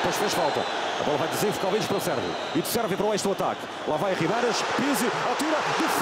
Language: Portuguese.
depois fez falta. A bola vai desenfocar o para o Sérvio. E de Sérvio para o eixo do ataque. Lá vai Ribeiras, Pizzi, atira defende!